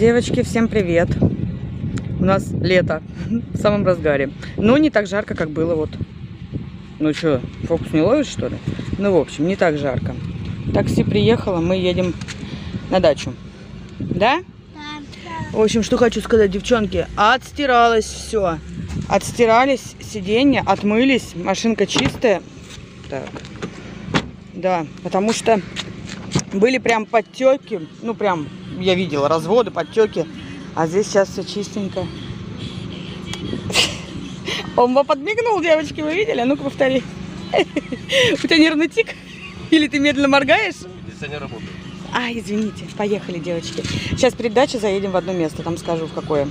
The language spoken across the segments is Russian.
Девочки, всем привет! У нас лето в самом разгаре. Но не так жарко, как было вот. Ну что, фокус не ловишь, что ли? Ну, в общем, не так жарко. Такси приехало, мы едем на дачу. Да? Да. В общем, что хочу сказать, девчонки. Отстиралось все. Отстирались сиденья, отмылись. Машинка чистая. Так. Да, потому что были прям подтеки. Ну, прям, я видела, разводы, подтеки. А здесь сейчас все чистенько. Он вам подмигнул, девочки, вы видели? А ну-ка повтори. У тебя нервный тик? Или ты медленно моргаешь? Кондиционер работает. А, извините. Поехали, девочки. Сейчас перед дачей заедем в одно место, там скажу в какое.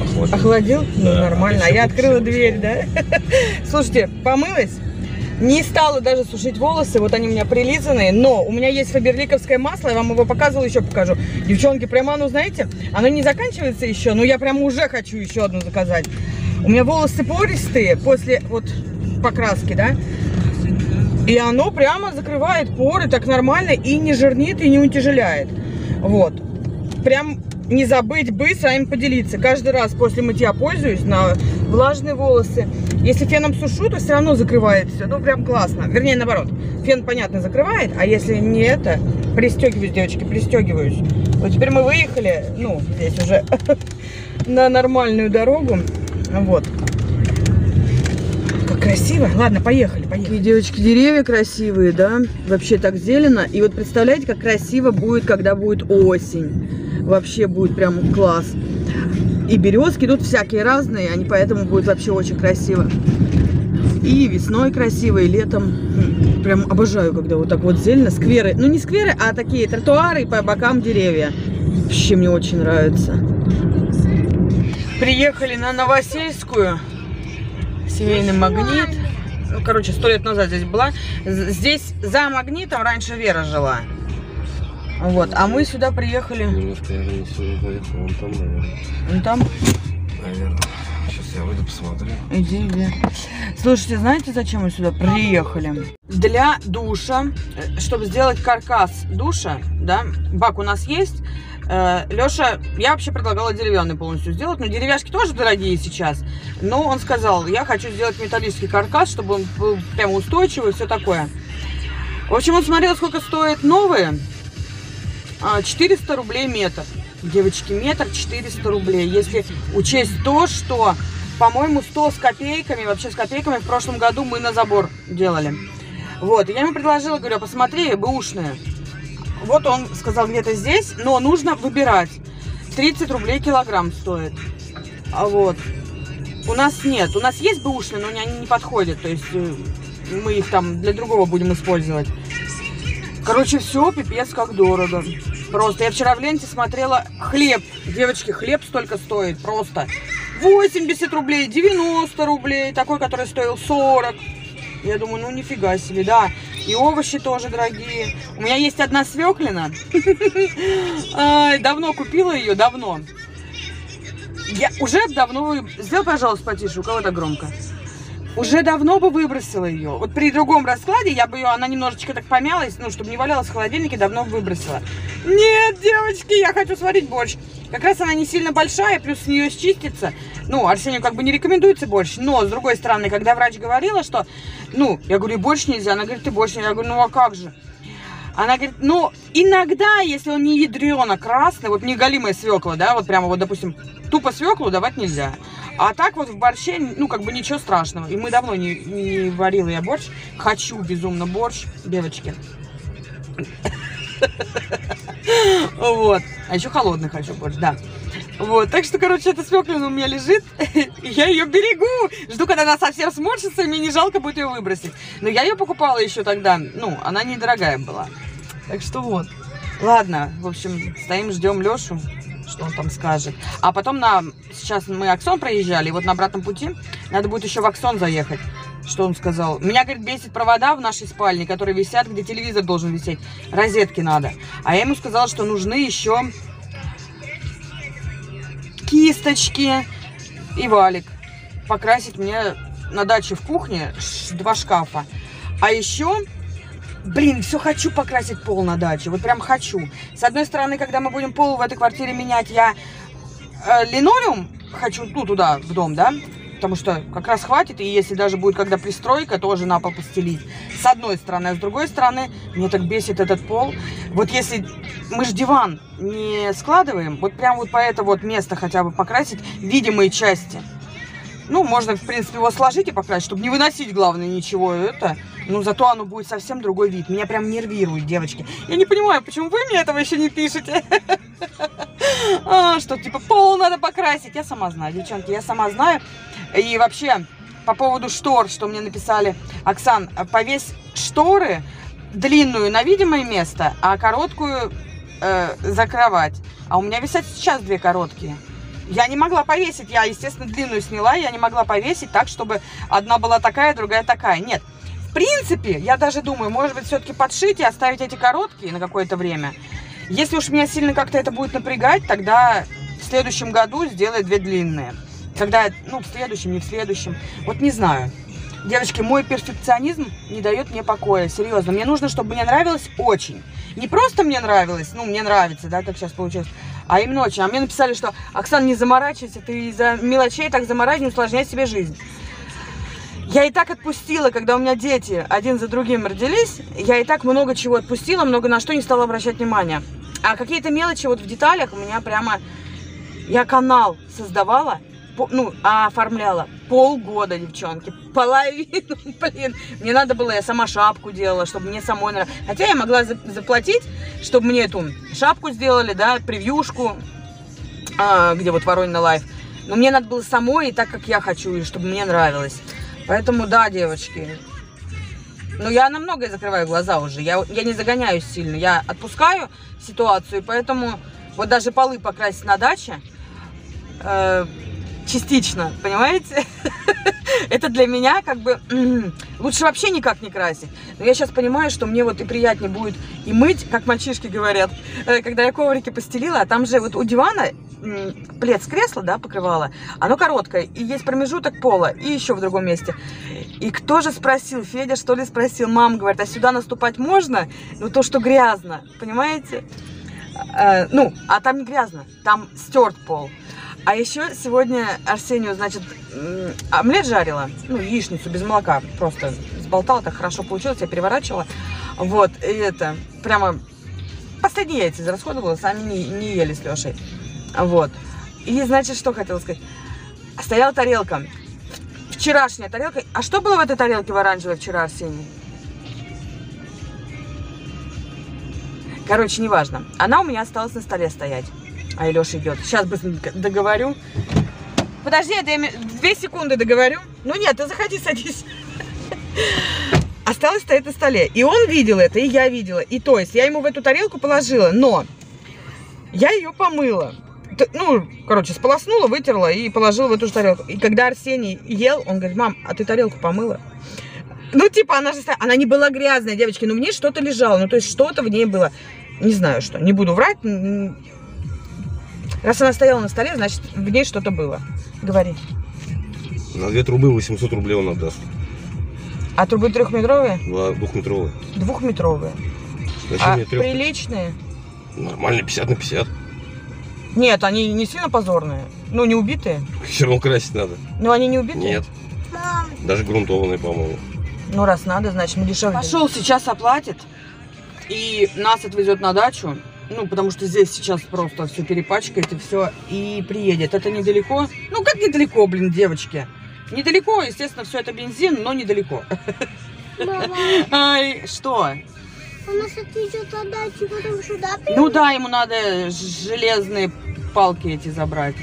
Охладил. Охладил? Ну, Да, нормально. А я открыла дверь, да? Слушайте, помылась. Не стала даже сушить волосы, вот они у меня прилизанные, но у меня есть фаберликовское масло, я вам его показывала, еще покажу. Девчонки, прямо оно, знаете, оно не заканчивается еще, но я прямо уже хочу еще одну заказать. У меня волосы пористые после вот покраски, да, и оно прямо закрывает поры так нормально и не жирнит, и не утяжеляет. Вот. Прям не забыть бы с вами поделиться. Каждый раз после мытья пользуюсь на влажные волосы. Если феном сушу, то все равно закрывает все. Ну, прям классно. Вернее, наоборот. Фен, понятно, закрывает, а если не это, пристегиваюсь, девочки, пристегиваюсь. Вот теперь мы выехали, ну, здесь уже на нормальную дорогу. Вот. Как красиво. Ладно, поехали, поехали. девочки, деревья красивые, да? Вообще так зелено. И вот представляете, как красиво будет, когда будет осень. Вообще будет прям класс. И березки тут всякие разные, они поэтому будет вообще очень красиво. И весной красиво, и летом. Прям обожаю, когда вот так вот зелено. Скверы, ну не скверы, а такие тротуары по бокам деревья. Вообще мне очень нравится. Приехали на Новосельскую. Семейный магнит. Ну, короче, сто лет назад здесь была. Здесь за магнитом раньше Вера жила. Вот, а мы сюда приехали. Немножко я не сегодня поехал, вон там, наверное. Ну, там, Наверное. Сейчас я выйду посмотрю. иди, иди. Слушайте, знаете, зачем мы сюда приехали? Для душа, э, чтобы сделать каркас душа, да, бак у нас есть. Леша, я вообще предлагала деревянный полностью сделать, но деревяшки тоже дорогие сейчас. Но он сказал, я хочу сделать металлический каркас, чтобы он был прям устойчивый все такое. В общем, он смотрел, сколько стоят новые. А, 400 рублей метр. Девочки, метр 400 рублей. Если учесть то, что, по-моему, 100 с копейками, вообще с копейками в прошлом году мы на забор делали. Вот, я ему предложила, говорю, «А посмотри, бэушные. Вот он сказал, где-то здесь, но нужно выбирать. 30 рублей килограмм стоит. А вот. У нас нет. У нас есть бэушные, но они не подходят. То есть э, мы их там для другого будем использовать. Короче, все, пипец, как дорого. Просто. Я вчера в ленте смотрела хлеб. Девочки, хлеб столько стоит. Просто. 80 рублей, 90 рублей. Такой, который стоил 40. Я думаю, ну нифига себе, да. И овощи тоже дорогие. У меня есть одна свеклина. Давно купила ее, давно. Я уже давно... Сделай, пожалуйста, потише, у кого так громко. Уже давно бы выбросила ее. Вот при другом раскладе я бы ее, она немножечко так помялась, ну, чтобы не валялась в холодильнике, давно бы выбросила. Нет, девочки, я хочу сварить борщ. Как раз она не сильно большая, плюс с нее счистится. Ну, Арсению как бы не рекомендуется борщ. Но, с другой стороны, когда врач говорила, что, ну, я говорю, борщ нельзя, она говорит, ты борщ нельзя. Я говорю, ну, а как же? Она говорит, ну, иногда, если он не ядрено красный, вот не голимая свекла, да, вот прямо вот, допустим, тупо свеклу давать нельзя. А так вот в борще, ну, как бы ничего страшного. И мы давно не, не варила я борщ. Хочу безумно борщ, девочки. Вот. А еще холодный хочу борщ, да. Вот, так что, короче, эта свеклина у меня лежит, я ее берегу. Жду, когда она совсем сморщится, и мне не жалко будет ее выбросить. Но я ее покупала еще тогда, ну, она недорогая была. Так что вот. Ладно, в общем, стоим, ждем Лешу, что он там скажет. А потом на... Сейчас мы Аксон проезжали, и вот на обратном пути надо будет еще в Аксон заехать. Что он сказал? Меня, говорит, бесит провода в нашей спальне, которые висят, где телевизор должен висеть. Розетки надо. А я ему сказала, что нужны еще кисточки и валик. Покрасить мне на даче в кухне два шкафа. А еще блин, все хочу покрасить пол на даче. Вот прям хочу. С одной стороны, когда мы будем пол в этой квартире менять, я э, линолеум хочу, ну, туда, в дом, да? Потому что как раз хватит, и если даже будет когда пристройка, тоже на пол постелить. С одной стороны. А с другой стороны, мне так бесит этот пол. Вот если мы же диван не складываем, вот прям вот по это вот место хотя бы покрасить видимые части. Ну, можно, в принципе, его сложить и покрасить, чтобы не выносить, главное, ничего это. Ну, зато оно будет совсем другой вид. Меня прям нервирует, девочки. Я не понимаю, почему вы мне этого еще не пишете. А, что, типа, пол надо покрасить. Я сама знаю, девчонки, я сама знаю. И вообще, по поводу штор, что мне написали. Оксан, повесь шторы длинную на видимое место, а короткую э, за кровать. А у меня висят сейчас две короткие. Я не могла повесить, я, естественно, длинную сняла, я не могла повесить так, чтобы одна была такая, другая такая. Нет, в принципе, я даже думаю, может быть, все-таки подшить и оставить эти короткие на какое-то время. Если уж меня сильно как-то это будет напрягать, тогда в следующем году сделать две длинные. Когда, ну, в следующем, не в следующем. Вот не знаю. Девочки, мой перфекционизм не дает мне покоя, серьезно. Мне нужно, чтобы мне нравилось очень. Не просто мне нравилось, ну, мне нравится, да, как сейчас получилось, а именно очень. А мне написали, что, Оксана, не заморачивайся, ты из-за мелочей так заморачивай, усложняй себе жизнь. Я и так отпустила, когда у меня дети один за другим родились, я и так много чего отпустила, много на что не стала обращать внимания. А какие-то мелочи вот в деталях у меня прямо... Я канал создавала, ну, оформляла полгода, девчонки. Половину, блин. Мне надо было, я сама шапку делала, чтобы мне самой нравилось. Хотя я могла заплатить, чтобы мне эту шапку сделали, да, превьюшку, а, где вот Воронина лайф. Но мне надо было самой и так, как я хочу, и чтобы мне нравилось. Поэтому, да, девочки. Ну, я на многое закрываю глаза уже. Я, я не загоняюсь сильно. Я отпускаю ситуацию, поэтому вот даже полы покрасить на даче э, частично, понимаете? Это для меня как бы лучше вообще никак не красить. Но я сейчас понимаю, что мне вот и приятнее будет и мыть, как мальчишки говорят, э, когда я коврики постелила, а там же вот у дивана плед с кресла, да, покрывала, оно короткое, и есть промежуток пола, и еще в другом месте. И кто же спросил, Федя, что ли, спросил, мама говорит, а сюда наступать можно? Ну, то, что грязно, понимаете? Э, ну, а там не грязно, там стерт пол. А еще сегодня Арсению, значит, омлет жарила, ну, яичницу без молока, просто сболтала, так хорошо получилось, я переворачивала. Вот, и это, прямо последние яйца израсходовала, сами не, не ели с Лешей. Вот. И, значит, что хотела сказать? Стояла тарелка, вчерашняя тарелка. А что было в этой тарелке в оранжевой вчера, Арсений? Короче, неважно. Она у меня осталась на столе стоять. А Илеша идет. Сейчас быстренько договорю. Подожди, я две секунды договорю. Ну нет, ты заходи, садись. Осталось стоять на столе. И он видел это, и я видела. И то есть я ему в эту тарелку положила, но я ее помыла. Ну, короче, сполоснула, вытерла и положила в эту же тарелку. И когда Арсений ел, он говорит, мам, а ты тарелку помыла? Ну, типа, она же она не была грязная, девочки, но в ней что-то лежало. Ну, то есть что-то в ней было. Не знаю что. Не буду врать. Раз она стояла на столе, значит, в ней что-то было. Говори. На две трубы 800 рублей он отдаст. А трубы трехметровые? Два, двухметровые. Двухметровые. Зачем а мне трех? приличные? Нормально, 50 на 50. Нет, они не сильно позорные. Ну, не убитые. Все равно красить надо. Ну, они не убитые? Нет. Даже грунтованные, по-моему. Ну, раз надо, значит, мы дешевле. Пошел сейчас оплатит. И нас отвезет на дачу. Ну, потому что здесь сейчас просто все перепачкает и все, и приедет. Это недалеко. Ну, как недалеко, блин, девочки? Недалеко, естественно, все это бензин, но недалеко. Мама, Ай, что? у нас отвезет на дачу, потом сюда Ну да, ему надо железные палки эти забрать.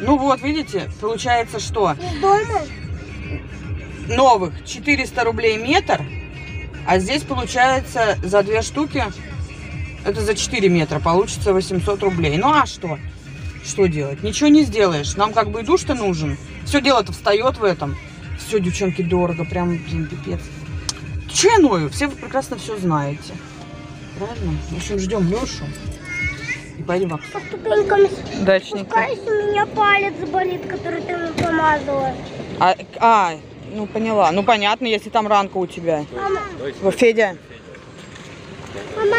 Ну вот, видите, получается что? дома. Новых 400 рублей метр, а здесь получается за две штуки, это за 4 метра, получится 800 рублей. Ну а что? Что делать? Ничего не сделаешь. Нам как бы и душ-то нужен. Все дело-то встает в этом. Все, девчонки, дорого, прям, блин, пипец. Че я ною? Все вы прекрасно все знаете. Правильно? В общем, ждем Лешу. И пойдем в ступенькам Дачника. у меня палец болит, который ты мне помазала. А, а, Ну, поняла. Ну, понятно, если там ранка у тебя. Мама, Федя. Мама,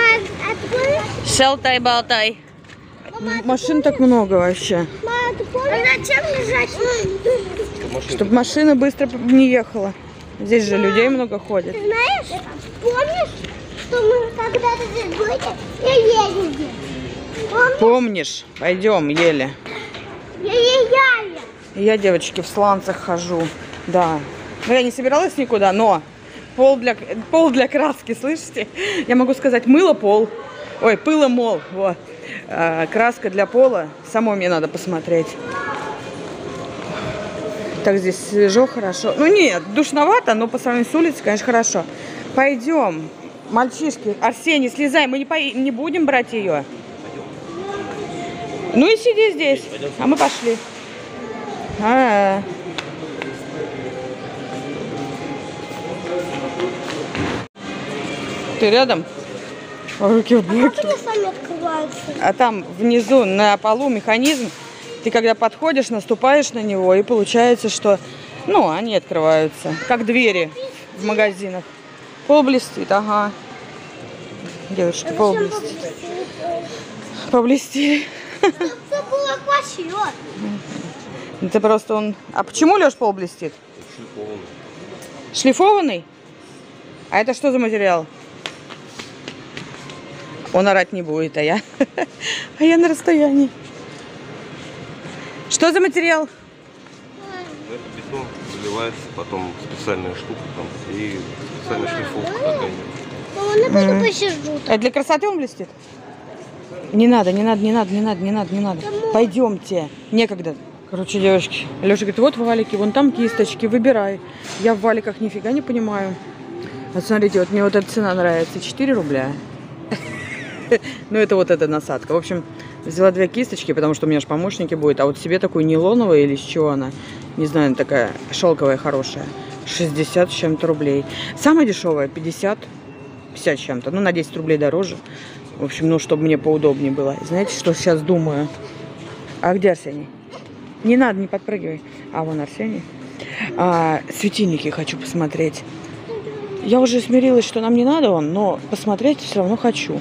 открой. Шелтай-болтай. Машин так много вообще. Мама, ты помнишь? А зачем лежать? Чтобы машина быстро не ехала. Здесь же людей много ходит. Ты знаешь, помнишь, что мы когда-то здесь были и ездили? Помнишь? Помнишь? Пойдем, еле. Я я Я, девочки, в сланцах хожу. Да. Ну, я не собиралась никуда, но пол для, пол для краски, слышите? Я могу сказать, мыло пол. Ой, пыло мол. Вот. А, краска для пола. Самой мне надо посмотреть. Так здесь свежо, хорошо. Ну нет, душновато, но по сравнению с улицей, конечно, хорошо. Пойдем. Мальчишки, Арсений, слезай, мы не, пои- не будем брать ее. Ну и сиди здесь. А мы пошли. А. Ты рядом? А Руки в боки. Как они сами открываются? А там внизу на полу механизм. Ты когда подходишь, наступаешь на него, и получается, что, ну, они открываются, как двери в магазинах. Пол блестит, ага. Девочки, пол блестит. Поблестили. Это просто он... А почему, Леш, пол блестит? Шлифованный. Шлифованный? А это что за материал? Он орать не будет, а я... А я на расстоянии. Что за материал? Это бетон заливается, потом специальная штука там и специальная шлифовка такая. Ну посижу. А для красоты он блестит? Не надо, не надо, не надо, не надо, не надо, не надо. Пойдемте. Некогда. Короче, девочки, Леша говорит, вот валики, вон там кисточки, выбирай. Я в валиках нифига не понимаю. Вот смотрите, вот мне вот эта цена нравится, 4 рубля. Ну, это вот эта насадка. В общем, взяла две кисточки, потому что у меня же помощники будет. А вот себе такую нейлоновую или с чего она, не знаю, такая шелковая хорошая. 60 с чем-то рублей. Самая дешевая 50, 50 с чем-то. Ну, на 10 рублей дороже. В общем, ну, чтобы мне поудобнее было. Знаете, что сейчас думаю? А где Арсений? Не надо, не подпрыгивай. А вон Арсений. А, светильники хочу посмотреть. Я уже смирилась, что нам не надо он, но посмотреть все равно хочу.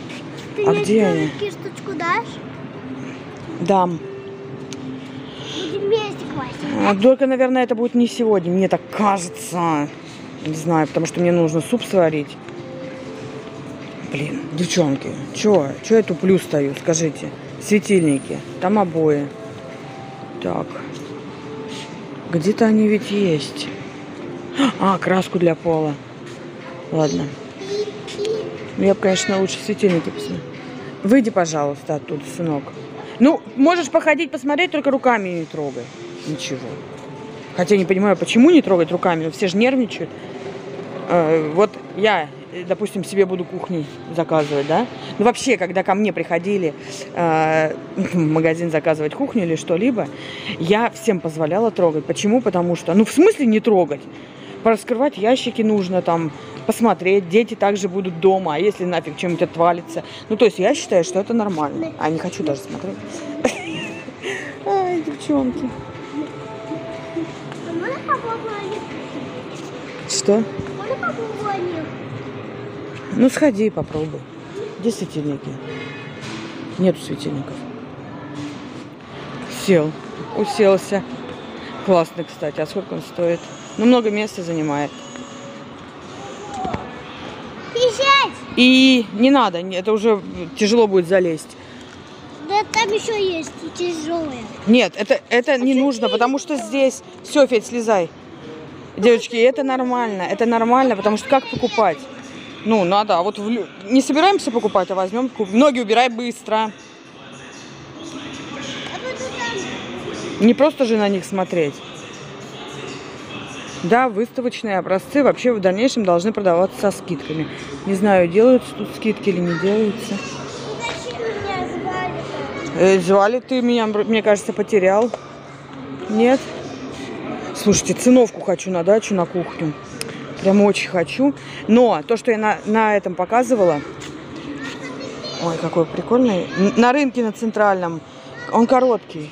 Ты А где они? кисточку дашь? Дам. Будем вместе класть. А, Только, наверное, это будет не сегодня. Мне так кажется. Не знаю, потому что мне нужно суп сварить. Блин, девчонки, чё? Чё я туплю стою, скажите? Светильники, там обои. Так. Где-то они ведь есть. А, краску для пола. Ладно. Я бы, конечно, лучше светильники посмотрю. Выйди, пожалуйста, оттуда, сынок. Ну, можешь походить, посмотреть, только руками не трогай. Ничего. Хотя не понимаю, почему не трогать руками, но все же нервничают. Э, Вот я, э, допустим, себе буду кухни заказывать, да? Ну, вообще, когда ко мне приходили э, в магазин заказывать кухню или что-либо, я всем позволяла трогать. Почему? Потому что, ну, в смысле не трогать? Пораскрывать ящики нужно, там, посмотреть. Дети также будут дома, а если нафиг чем-нибудь отвалится. Ну, то есть я считаю, что это нормально. А не хочу даже смотреть. Ай, девчонки. А? Что? Ну, сходи и попробуй. Где светильники? Нету светильников. Сел. Уселся. Классный, кстати. А сколько он стоит? Ну, много места занимает. И не надо, это уже тяжело будет залезть. Да там еще есть и тяжелые. Нет, это, это не нужно, потому что здесь... Все, Федь, слезай. Девочки, это нормально, это нормально, потому что как покупать? Ну, надо, а вот в не собираемся покупать, а возьмем, куп- ноги убирай быстро. Не просто же на них смотреть. Да, выставочные образцы вообще в дальнейшем должны продаваться со скидками. Не знаю, делаются тут скидки или не делаются. Э, Звали ты меня, мне кажется, потерял. Нет? Слушайте, циновку хочу на дачу, на кухню. Прям очень хочу. Но то, что я на, на этом показывала... Ой, какой прикольный. На рынке на центральном. Он короткий.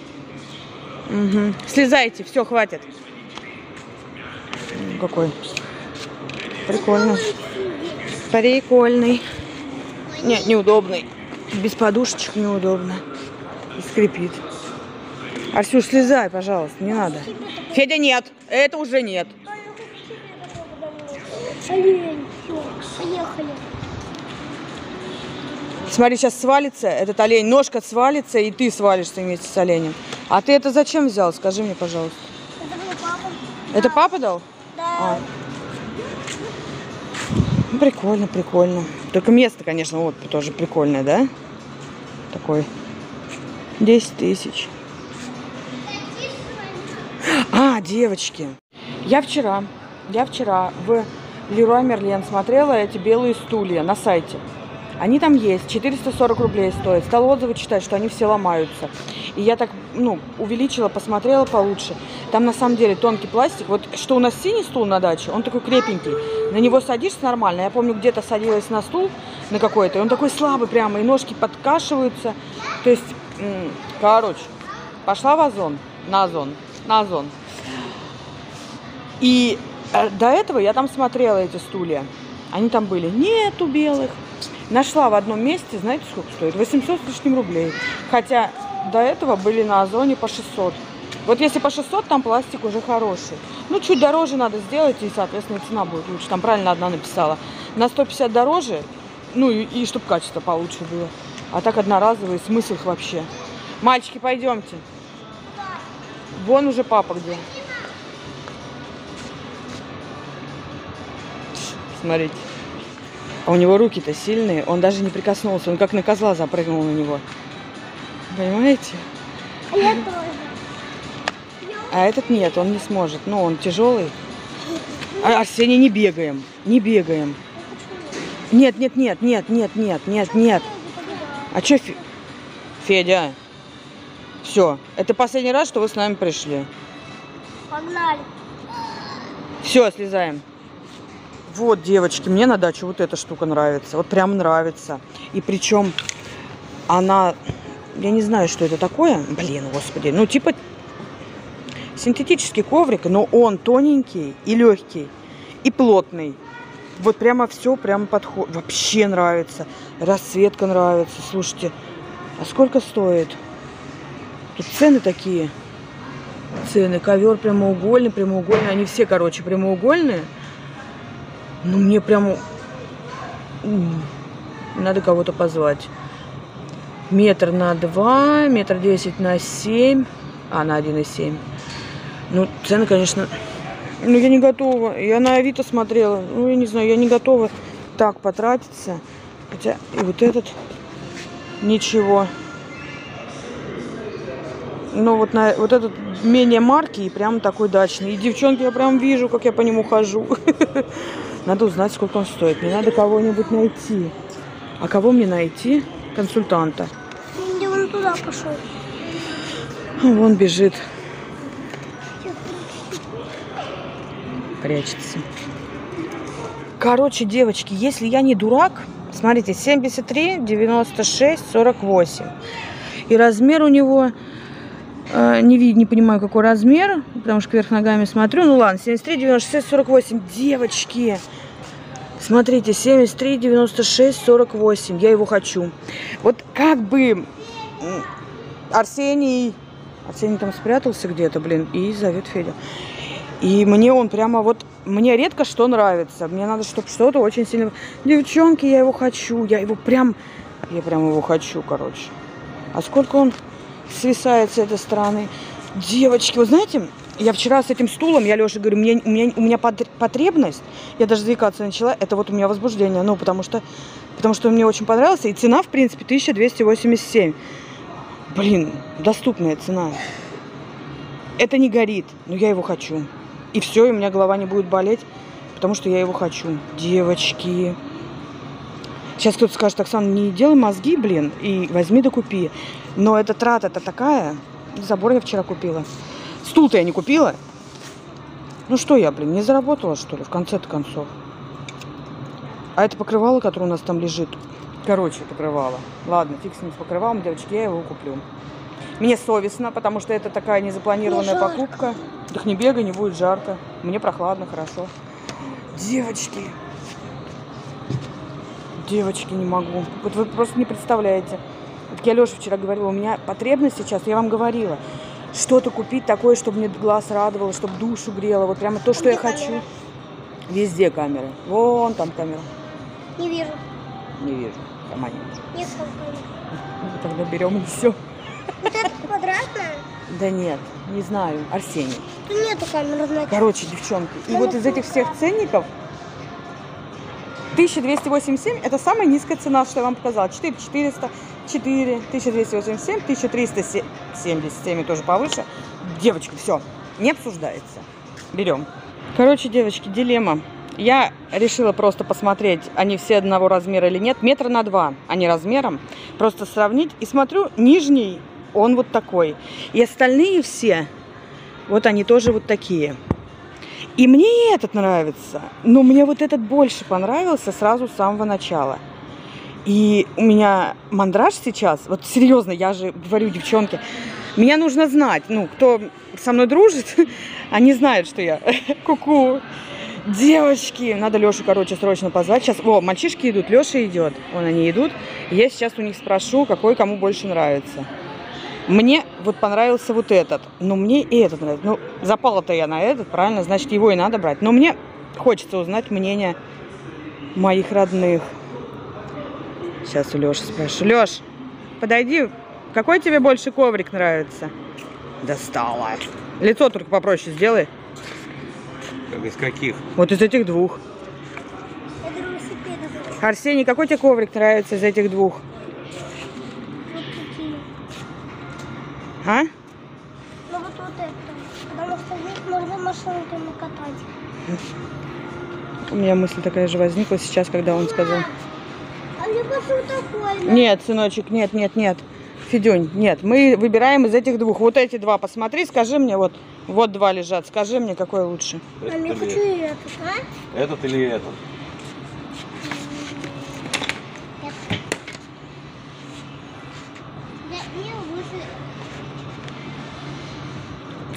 Мгм. Слезайте, все, хватит. Какой? Прикольно. Прикольный. Не, неудобный. Без подушечек неудобно. И скрипит. Арсюш, слезай, пожалуйста, не надо. Федя, нет. Это уже нет. Поехали. Смотри, сейчас свалится этот олень, ножка свалится, и ты свалишься вместе с оленем. А ты это зачем взял? Скажи мне, пожалуйста. Это папа. Это папа дал? Да. А. Прикольно, прикольно. Только место, конечно, вот тоже прикольное, да? Такой. 10 тысяч. А, девочки. Я вчера, я вчера в Леруа Мерлен смотрела эти белые стулья на сайте. Они там есть, 440 рублей стоят. Стала отзывы читать, что они все ломаются. И я так, ну, увеличила, посмотрела получше. Там на самом деле тонкий пластик. Вот что у нас синий стул на даче, он такой крепенький. На него садишься нормально. Я помню, где-то садилась на стул на какой-то, он такой слабый прямо, и ножки подкашиваются. То есть, короче, пошла в озон, на озон, на озон. И э, до этого я там смотрела эти стулья. Они там были. Нету белых. Нашла в одном месте, знаете, сколько стоит? 800 с лишним рублей. Хотя до этого были на Озоне по 600. Вот если по 600, там пластик уже хороший. Ну, чуть дороже надо сделать, и, соответственно, цена будет лучше. Там правильно одна написала. На 150 дороже, ну, и, и чтобы качество получше было. А так одноразовый, смысл их вообще. Мальчики, пойдемте. Вон уже папа где. Смотрите. А у него руки-то сильные, он даже не прикоснулся, он как на козла запрыгнул на него. Понимаете? А я тоже. А этот нет, он не сможет. Ну, он тяжелый. А, Арсений, не бегаем. Не бегаем. Нет, нет, нет, нет, нет, нет, нет, нет. А что, Федя? Все, это последний раз, что вы с нами пришли. Погнали. Все, слезаем. Вот, девочки, мне на дачу вот эта штука нравится. Вот прям нравится. И причем она, я не знаю, что это такое. Блин, господи, ну типа синтетический коврик, но он тоненький и легкий, и плотный. Вот прямо все прямо подходит. Вообще нравится. Расцветка нравится. Слушайте, а сколько стоит? Тут цены такие. Цены. Ковер прямоугольный, прямоугольный. Они все, короче, прямоугольные. Ну, мне прямо... м, Надо кого-то позвать. Метр на два, метр десять на семь. А, на один и семь. Ну, цены, конечно... Ну, я не готова. Я на Авито смотрела. Ну, я не знаю, я не готова так потратиться. Хотя и вот этот... Ничего. Ну, вот, на, вот этот менее марки и прям такой дачный. И девчонки, я прям вижу, как я по нему хожу. Надо узнать, сколько он стоит. Мне надо кого-нибудь найти. А кого мне найти? Консультанта. Где он туда пошел? Вон бежит. Прячется. Короче, девочки, если я не дурак, смотрите, 73, 96, 48. И размер у него, не, ви- не понимаю, какой размер, потому что кверх ногами смотрю. Ну ладно, 73, 96, 48. Девочки, смотрите, 73, 96, 48. Я его хочу. Вот как бы Арсений Арсений там спрятался где-то, блин, и зовет Федю. И мне он прямо вот... Мне редко что нравится. Мне надо, чтобы что-то очень сильно... Девчонки, я его хочу. Я его прям... Я прям его хочу, короче. А сколько он свисает с этой стороны? Девочки, вы знаете, я вчера с этим стулом, я Леше говорю, мне, у, меня, у меня потр- потребность, я даже заикаться начала, это вот у меня возбуждение, ну, потому что, потому что мне очень понравился, и цена, в принципе, 1287. Блин, доступная цена. Это не горит, но я его хочу. И все, и у меня голова не будет болеть, потому что я его хочу. Девочки. Сейчас кто-то скажет, Оксана, не делай мозги, блин, и возьми да купи. Но эта трата-то такая. Забор я вчера купила. Стул-то я не купила. Ну что я, блин, не заработала, что ли, в конце-то концов. А это покрывало, которое у нас там лежит. Короче, покрывало. Ладно, фиг с ним с покрывалом, девочки, я его куплю. Мне совестно, потому что это такая незапланированная Не покупка. Так не бегай, не будет жарко. Мне прохладно, хорошо. Девочки. Девочки, не могу. Вот вы просто не представляете. Я Леша вчера говорила, у меня потребность сейчас, я вам говорила, что-то купить такое, чтобы мне глаз радовало, чтобы душу грело. Вот прямо то, что я хочу. Везде камеры. Вон там камера. Не вижу. Не вижу. Сама не вижу. Нет. Ну, Тогда берем и все. Вот это квадратная? Да нет, не знаю. Арсений. Тут нету камеры, значит. Короче, девчонки, и вот из этих всех ценников 1287 это самая низкая цена, что я вам показала. 4400, 4, 1287, 1377 и тоже повыше. Девочки, все, не обсуждается. Берем. Короче, девочки, дилемма. Я решила просто посмотреть, они все одного размера или нет. Метра на два, они размером. Просто сравнить. И смотрю, нижний, он вот такой. И остальные все, вот они тоже вот такие. И мне этот нравится, но мне вот этот больше понравился сразу с самого начала. И у меня мандраж сейчас, вот серьезно, я же говорю, девчонки, меня нужно знать, ну, кто со мной дружит, они знают, что я куку. Девочки, надо Лешу, короче, срочно позвать. Сейчас, о, мальчишки идут, Леша идет, вон они идут. Я сейчас у них спрошу, какой кому больше нравится. Мне вот понравился вот этот, но мне и этот нравится. Ну, запала-то я на этот, правильно, значит, его и надо брать. Но мне хочется узнать мнение моих родных. Сейчас у Леши спрошу. Леш, подойди, какой тебе больше коврик нравится? Достала. Лицо только попроще сделай. Как из каких? Вот из этих двух. Арсений, какой тебе коврик нравится из этих двух? А? Ну вот вот это. Потому что здесь можно машинками катать. У меня мысль такая же возникла сейчас, когда он сказал. Нет, сыночек, нет, нет, нет. Федюнь, нет, мы выбираем из этих двух. Вот эти два посмотри, скажи мне, вот, вот два лежат, скажи мне, какой лучше. А Этот я или хочу этот, а? Этот или этот?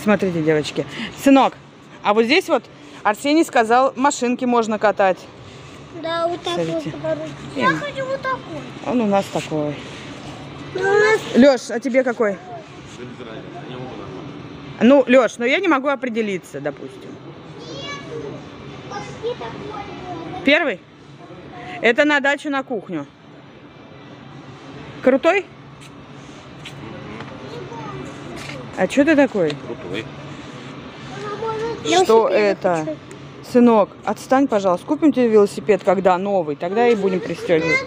Смотрите, девочки. Сынок, а вот здесь вот Арсений сказал, машинки можно катать. Да, вот такой Смотрите. Я хочу вот такой. Он у нас такой. Ну, у нас Леш, а тебе какой? Ну, Леш, но я не могу определиться, допустим. такой. Первый? Это на дачу на кухню. Крутой? А что ты такой? Крутой. Что это? Сынок, отстань, пожалуйста. Купим тебе велосипед, когда новый, тогда и будем пристегивать.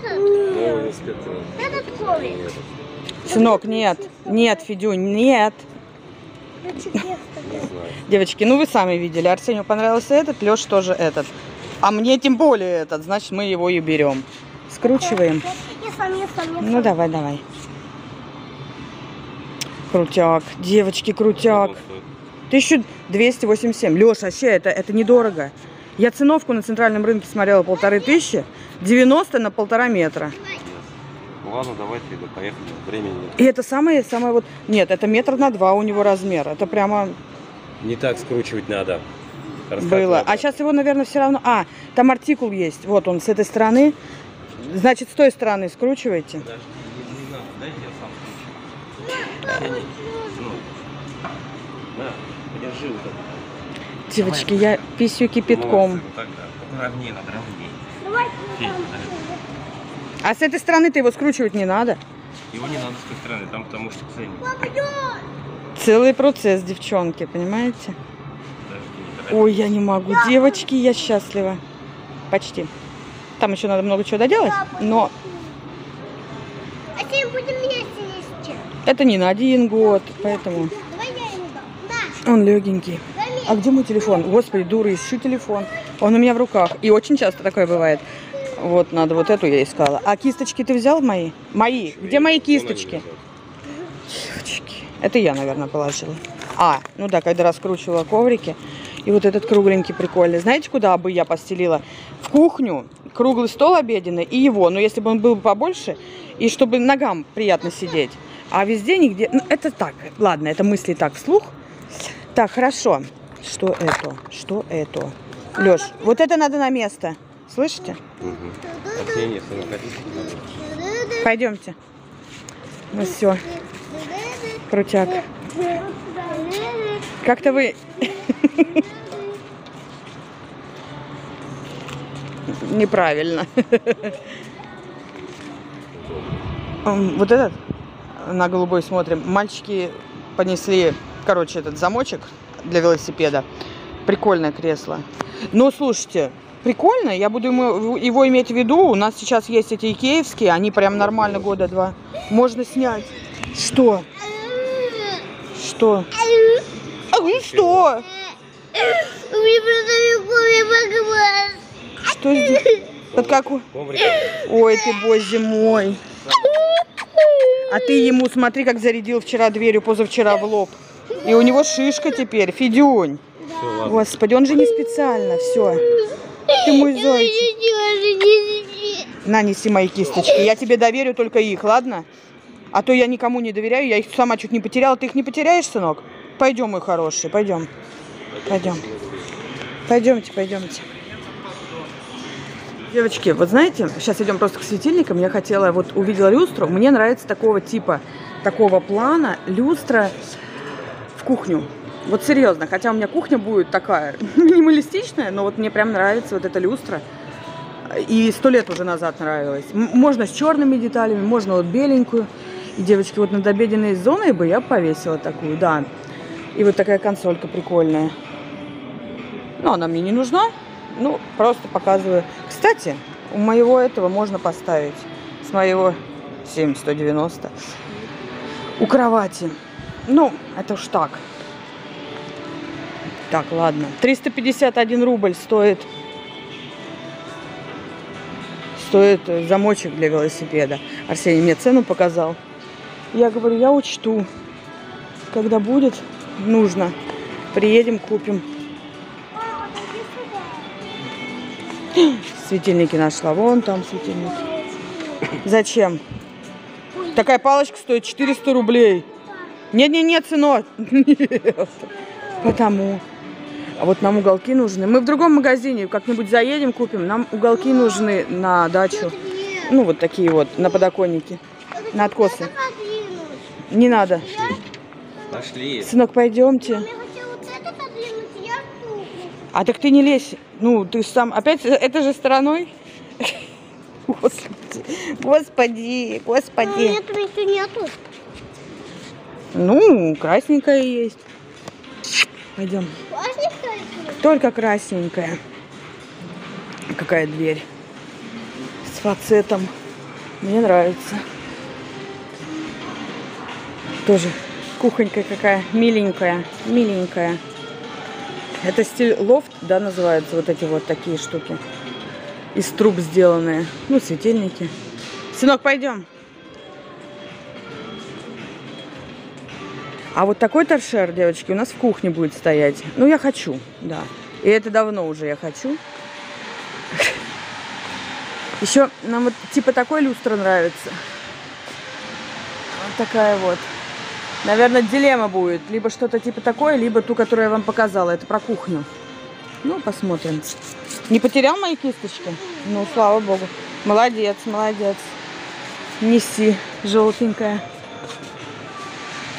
Сынок, нет, нет, Федюнь, нет. Девочки, ну вы сами видели, Арсению понравился этот, Леш тоже этот. А мне тем более этот, значит мы его и берем. Скручиваем. Ну давай, давай. Крутяк, девочки, крутяк. Сколько он стоит? 1287. Леша, вообще это, это недорого. Я ценовку на центральном рынке смотрела полторы тысячи, 90 на полтора метра. Ну ладно, давайте, да, поехали. Времени нет. И это самое, самое вот... Нет, это метр на два у него размер. Это прямо Не так скручивать надо. было. А сейчас его, наверное, все равно... А, там артикул есть. Вот он с этой стороны. Значит, с той стороны скручивайте. Подожди, не, не надо, дайте я сам скручу. Ну, вот это. Девочки, я писю кипятком. Молодцы, вот так, да. Только ровнее надо, ровнее. Давай. А с этой стороны-то его скручивать не надо. Его не надо с той стороны, там потому что ценник. Целый процесс, девчонки, понимаете? Подожди. Ой, я не могу. Девочки, я счастлива. Почти. Там еще надо много чего доделать, но А это не на один год, поэтому Давай я ему дам. Да. Он легенький. А где мой телефон? Господи, дура, ищу телефон. Он у меня в руках. И очень часто такое бывает. Вот, надо вот эту я искала. А кисточки ты взял мои? Мои. Где мои кисточки? Девочки. Это я, наверное, положила. А, ну да, когда раскручивала коврики. И вот этот кругленький прикольный. Знаете, куда бы я постелила? В кухню. Круглый стол обеденный и его. Но если бы он был побольше, и чтобы ногам приятно сидеть. А везде нигде... Ну, это так. Ладно, это мысли так вслух. Так, хорошо. Что это? Что это? Леш, вот это надо на место. Слышите? Угу. Пойдемте. Ну все, крутяк. Как-то вы... Неправильно. Вот этот на голубой смотрим. Мальчики понесли, короче, этот замочек для велосипеда. Прикольное кресло. Ну, слушайте, прикольно. Я буду ему- его иметь в виду. У нас сейчас есть эти икеевские. Они прям нормально года два. Можно снять. Что? Что? А вы что? Что здесь? Под? Коврик. Ой, ты боже мой. А ты ему смотри, как зарядил вчера дверью, позавчера в лоб. И у него шишка теперь, Федюнь. Ладно. Господи, он же не специально, все. Ты мой зайчик. На, неси мои кисточки. Я тебе доверю только их, ладно? А то я никому не доверяю, я их сама чуть не потеряла. Ты их не потеряешь, сынок? Пойдем, мой хороший, пойдем. Пойдем. Пойдемте, пойдемте. Девочки, вот знаете, сейчас идем просто к светильникам. Я хотела, вот увидела люстру. Мне нравится такого типа, такого плана люстра кухню. Вот серьезно, хотя у меня кухня будет такая минималистичная, но вот мне прям нравится вот эта люстра. И сто лет уже назад нравилась. Можно с черными деталями, можно вот беленькую. И, девочки, вот над обеденной зоной бы я повесила такую, да. И вот такая консолька прикольная. Но она мне не нужна. Ну, просто показываю. Кстати, у моего этого можно поставить. С моего 7190. У кровати. Ну, это уж так. Так, ладно. 351 рубль стоит стоит э, замочек для велосипеда. Арсений мне цену показал. Я говорю, я учту. Когда будет нужно, приедем, купим. Светильники нашла. Вон там светильники. Зачем? Такая палочка стоит 400 рублей. Нет-нет-нет, сынок. Нет. Потому. А вот нам уголки нужны. Мы в другом магазине как-нибудь заедем, купим. Нам уголки нужны на дачу. Ну, вот такие вот, на подоконнике. На откосы. Не надо. Нашли. Сынок, пойдемте. А так ты не лезь. Ну, ты сам... Опять это же стороной? Господи, господи, А господи. нет, еще нету. Ну, красненькая есть. Пойдем. Только красненькая. Какая дверь. С фацетом. Мне нравится. Тоже кухонька какая. Миленькая. Миленькая. Это стиль лофт, да, называются вот эти вот такие штуки. Из труб сделанные. Ну, светильники. Сынок, пойдем. А вот такой торшер, девочки, у нас в кухне будет стоять. Ну, я хочу, да. И это давно уже я хочу. Еще нам вот типа такой люстра нравится. Вот такая вот. Наверное, дилемма будет. Либо что-то типа такое, либо ту, которую я вам показала. Это про кухню. Ну, посмотрим. Не потерял мои кисточки? Ну, слава богу. Молодец, молодец. Неси, желтенькая.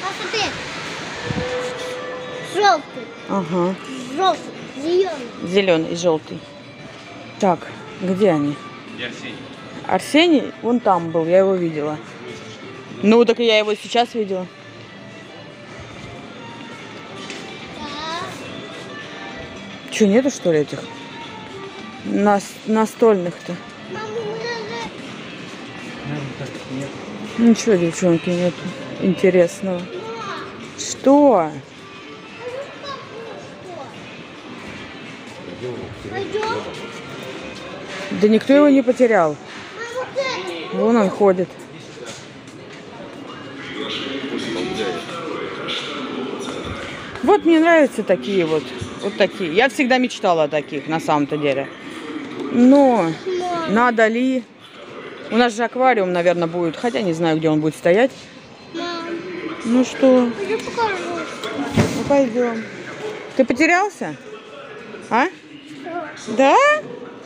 Посмотри. Желтый, Ага. желтый, зеленый. Зеленый, желтый. Так, где они? Где Арсений? Арсений вон там был, я его видела. Ну, так и я его сейчас видела. Че, нету что ли этих? Нас, настольных-то. Ничего, девчонки, нету интересного. Что? Да никто его не потерял. Вон он ходит. Вот мне нравятся такие вот. Вот такие. Я всегда мечтала о таких, на самом-то деле. Но надо ли... У нас же аквариум, наверное, будет. Хотя не знаю, где он будет стоять. Ну что? Ну пойдем. Ты потерялся? А? Да?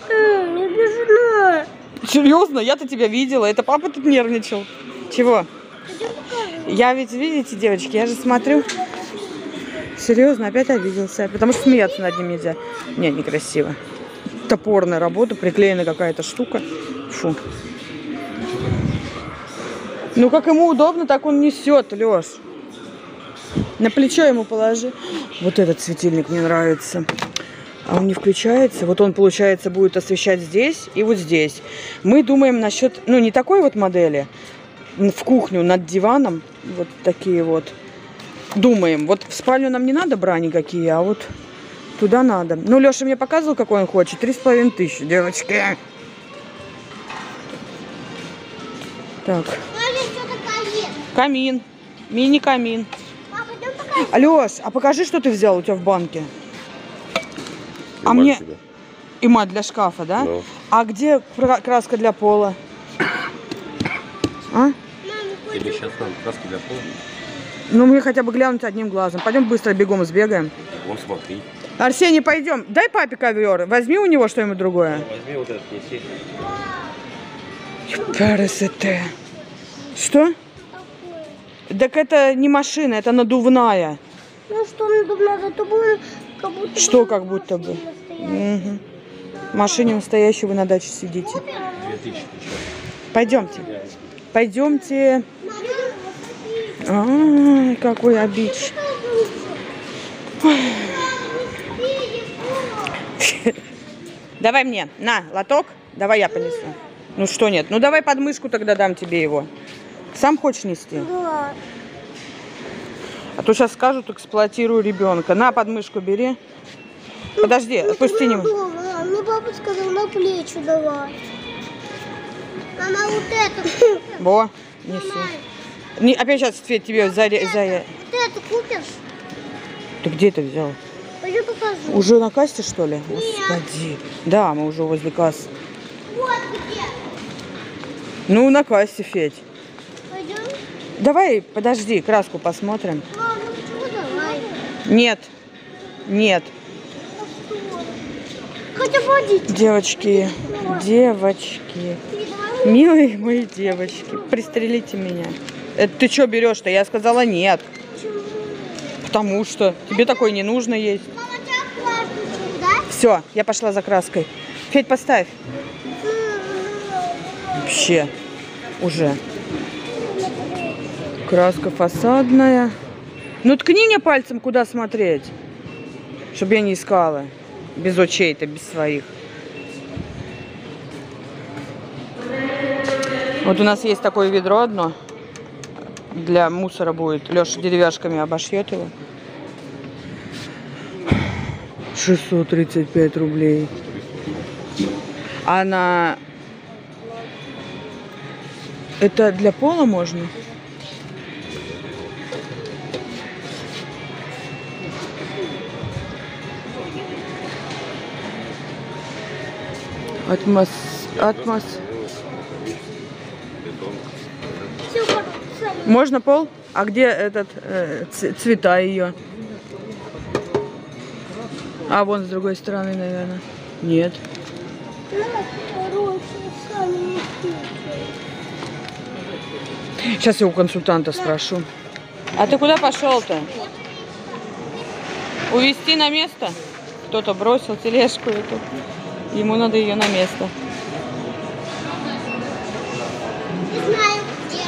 М, Не бежно. Серьезно? Я-то тебя видела. Это папа тут нервничал. Чего? Я ведь, видите, девочки, я же смотрю. Серьезно, опять обиделся. Потому что смеяться над ним нельзя. Не, некрасиво. Топорная работа, приклеена какая-то штука. Фу. Ну, как ему удобно, так он несет, Леш. На плечо ему положи. Вот этот светильник мне нравится. А он не включается. Вот он, получается, будет освещать здесь и вот здесь. Мы думаем насчет, ну, не такой вот модели, в кухню над диваном. Вот такие вот. Думаем. Вот в спальню нам не надо бра никакие, а вот туда надо. Ну, Леша мне показывал, какой он хочет. Три с половиной тысячи, девочки. Так, камин. Мини-камин. Алеш, а покажи, что ты взял у тебя в банке. А мне... И мать для шкафа, да? Да. А где кра- краска для пола? А? Тебе сейчас надо краски для пола. Ну, мне хотя бы глянуть одним глазом. Пойдем быстро бегом сбегаем. Вон смотри. Арсений, пойдем. Дай папе ковер. Возьми у него что-нибудь другое. Возьми вот этот, неси. Красота. Что? Так это не машина, это надувная. Ну что, надо зато будет как будто Что как будто бы? Мгм. В машине настоящей вы на даче сидите. 2000 Пойдемте. Пойдемте. Ай, какой обидчик. Давай мне. На, лоток. Давай я понесу. Ну что нет? Ну давай подмышку тогда дам тебе его. Сам хочешь нести? Да. А то сейчас скажут, эксплуатирую ребенка. На, подмышку бери. Подожди, отпусти не немного. Мне папа сказал на плечи давай. Мама, вот это. Во, неси. Не, опять сейчас Свет тебе за, за... Вот это купишь? Ты где это взял? Пойдем покажу. Уже на кассе, что ли? Господи. Да, мы уже возле кассы. Вот где. Ну, на кассе, Федь. Давай, подожди, краску посмотрим. Нет. Нет. Девочки, девочки, милые мои девочки, пристрелите меня. Это ты что берешь-то? Я сказала нет. Потому что тебе такой не нужно есть. Все, я пошла за краской. Федь, поставь. Вообще. Уже. Краска фасадная. Ну ткни мне пальцем, куда смотреть. Чтобы я не искала. Без очей-то, без своих. Вот у нас есть такое ведро одно. Для мусора будет. Леша деревяшками обошьет его. 635 рублей. А на... Это для пола можно? Атмос... Атмос... Можно пол? А где этот э, цвета ее? А вон с другой стороны, наверное. Нет. Сейчас я у консультанта спрошу. А ты куда пошел-то? Увезти на место? Кто-то бросил тележку эту. Ему надо ее на место. Не знаю, где.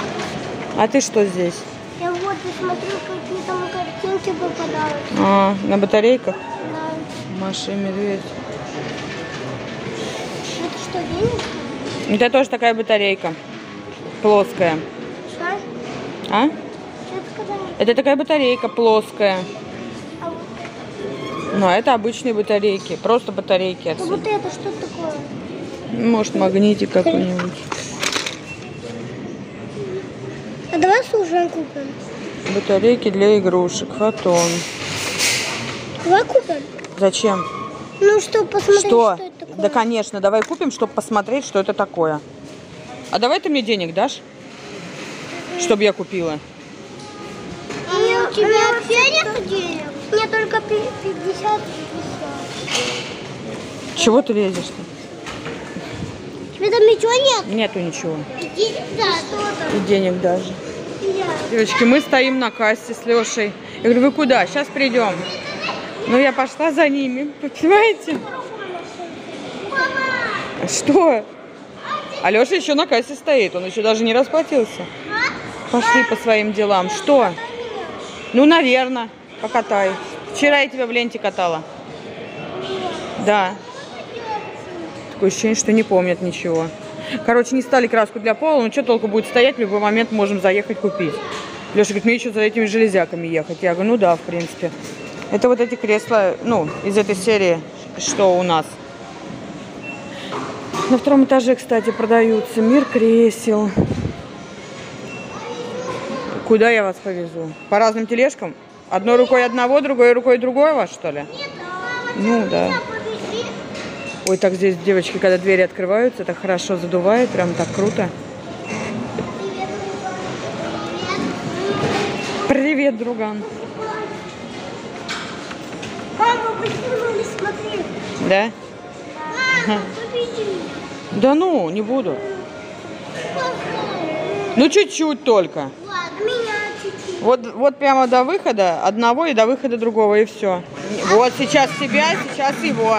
А ты что здесь? Я вот посмотрю, какие там картинки попадают. А, на батарейках? Да. Маша и медведь. Это что, денежка? Это тоже такая батарейка. Плоская. Что? А? Это такая батарейка плоская. Ну, а это обычные батарейки. Просто батарейки. а вот это что такое? Может, магнитик какой-нибудь. А давай служан купим. Батарейки для игрушек. Фотон. Давай купим. Зачем? Ну, чтобы посмотреть, Что? что, это такое. Да, конечно, давай купим, чтобы посмотреть, что это такое. А давай ты мне денег дашь? Чтобы я купила. Тебя вообще нет денег? Мне только пи- 50 50. Чего ты лезешь-то? Тебе там ничего нет? Нету ничего. Иди сюда. Что И денег даже. Я. Девочки, мы стоим на кассе с Лешей. Я говорю, вы куда? Сейчас придем. Ну, я пошла за ними, понимаете? Что? А Леша еще на кассе стоит, он еще даже не расплатился. Пошли по своим делам. Что? Ну, наверное, покатай. Вчера я тебя в ленте катала. Да. Такое ощущение, что не помнят ничего. Короче, не стали краску для пола, ну что толку будет стоять, в любой момент можем заехать купить. Леша говорит, мне еще за этими железяками ехать. Я говорю, ну да, в принципе. Это вот эти кресла, ну, из этой серии, что у нас. На втором этаже, кстати, продаются мир кресел. Куда я вас повезу? По разным тележкам? Одной рукой одного, другой рукой другого, что ли? Ну да. Повезли. Ой, так здесь, девочки, когда двери открываются, так хорошо задувает, прям так круто. Привет, друган. Папа, почему не смотри? Да? Мама. Да ну, не буду. Ну, чуть-чуть только. Ладно, меня чуть-чуть. Вот, вот прямо до выхода одного и до выхода другого, и все. Вот сейчас себя, сейчас его.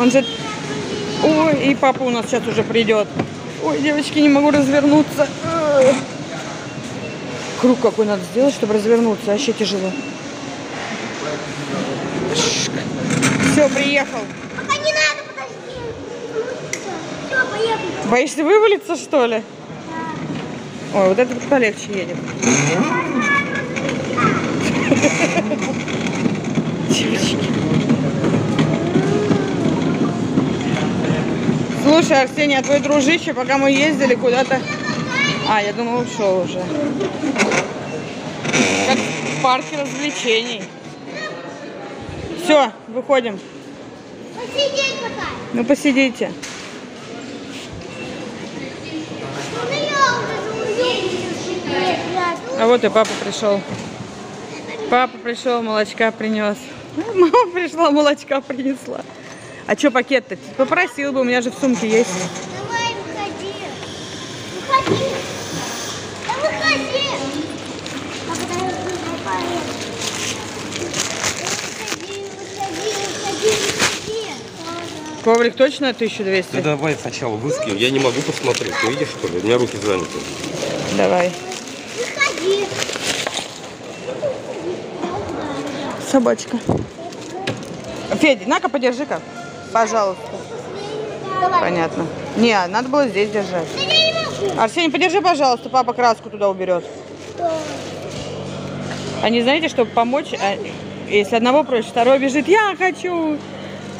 Он же... Ой, и папа у нас сейчас уже придет. Ой, девочки, не могу развернуться. Круг какой надо сделать, чтобы развернуться. Вообще тяжело. Все, приехал. Пока не надо, подожди. Все, поехали. Боишься вывалиться, что ли? Ой, вот это полегче едет. Девочки. Слушай, Арсений, а твой дружище, пока мы ездили куда-то... А, я думала, ушел уже. Как в парке развлечений. Все, выходим. Посидеть пока. Ну, посидите. Ну, я уже заулюбилась. А вот и папа пришел. Папа пришел, молочка принес. Мама пришла, молочка принесла. А что пакет-то? Попросил бы, у меня же в сумке есть. Давай, выходи. Выходи. Да выходи. А потом. Выходи, выходи, выходи, выходи. Коврик точно 1200? Ты давай сначала выскинь, я не могу посмотреть. Ты видишь, что ли? У меня руки заняты. Давай. Собачка. Федя, на-ка, подержи-ка. Пожалуйста. Понятно. Не, надо было здесь держать. Арсений, подержи, пожалуйста, папа краску туда уберет. Они, знаете, чтобы помочь, а, если одного просит, второй бежит, я хочу.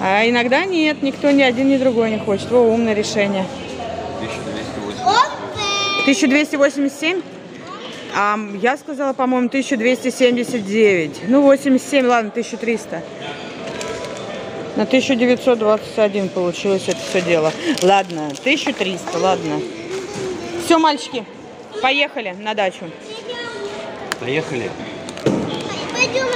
А иногда нет, никто ни один, ни другой не хочет. Во, умное решение. 1280. Опа. 1287? А я сказала, по-моему, 1279. Ну, 87, ладно, 1300. На 1921 получилось это все дело. Ладно, 1300, ладно. Все, мальчики, поехали на дачу. Поехали. Пойдем?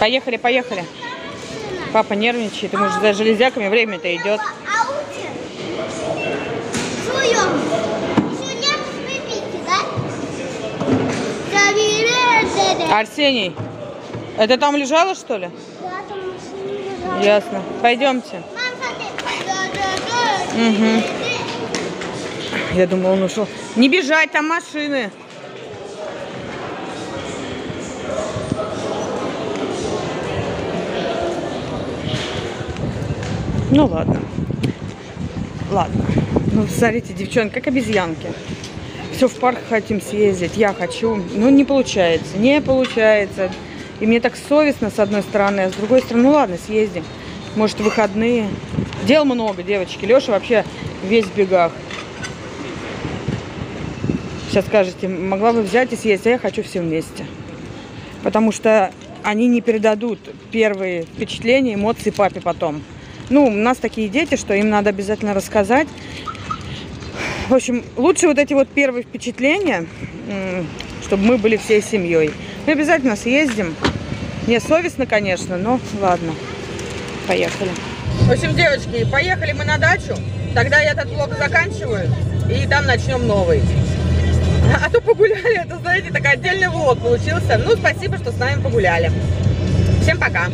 Поехали, поехали. Папа нервничает, ему же за железяками время-то идет. Ауте. Суем. Сегодня выпейте, да? Да, Арсений, это там лежало, что ли? там машина лежала. Ясно. Пойдемте. Да, да, да. Угу. Я думала, он ушел. Не бежать, там машины. Ну ладно. Ладно. Ну, смотрите, девчонки, как обезьянки. Все в парк хотим съездить, я хочу. Ну, не получается, не получается. И мне так совестно, с одной стороны, а с другой стороны, ну ладно, съездим. Может, выходные. Дел много, девочки. Леша вообще весь в бегах. Сейчас скажете, могла бы взять и съесть, а я хочу все вместе. Потому что они не передадут первые впечатления, эмоции папе потом. Ну, у нас такие дети, что им надо обязательно рассказать. В общем, лучше вот эти вот первые впечатления, чтобы мы были всей семьей. Мы обязательно съездим. Мне совестно, конечно, но ладно. Поехали. В общем, девочки, поехали мы на дачу. Тогда я этот влог заканчиваю. И там начнем новый. А то погуляли, это, знаете, такой отдельный влог получился. Ну, спасибо, что с нами погуляли. Всем пока.